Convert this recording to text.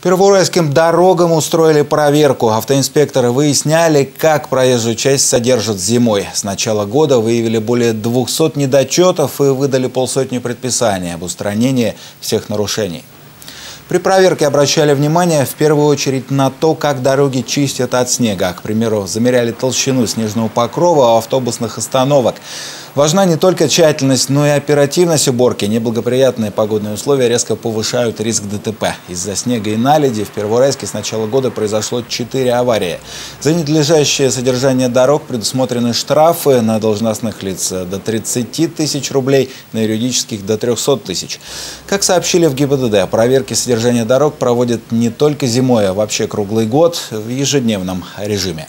Первоуральским дорогам устроили проверку. Автоинспекторы выясняли, как проезжую часть содержат зимой. С начала года выявили более 200 недочетов и выдали полсотни предписаний об устранении всех нарушений. При проверке обращали внимание в первую очередь на то, как дороги чистят от снега. К примеру, замеряли толщину снежного покрова у автобусных остановок. Важна не только тщательность, но и оперативность уборки. Неблагоприятные погодные условия резко повышают риск ДТП. Из-за снега и наледи в Первоуральске с начала года произошло 4 аварии. За ненадлежащее содержание дорог предусмотрены штрафы на должностных лиц до 30 тысяч рублей, на юридических до 300 тысяч. Как сообщили в ГИБДД, проверки содержания дорог проводят не только зимой, а вообще круглый год в ежедневном режиме.